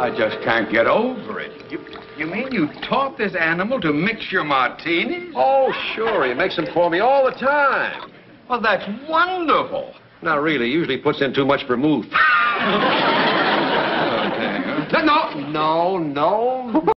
I just can't get over it. You, you mean you taught this animal to mix your martinis? Oh, sure. He makes them for me all the time. Well, that's wonderful. Not really. He usually puts in too much vermouth. Okay. No, no, no.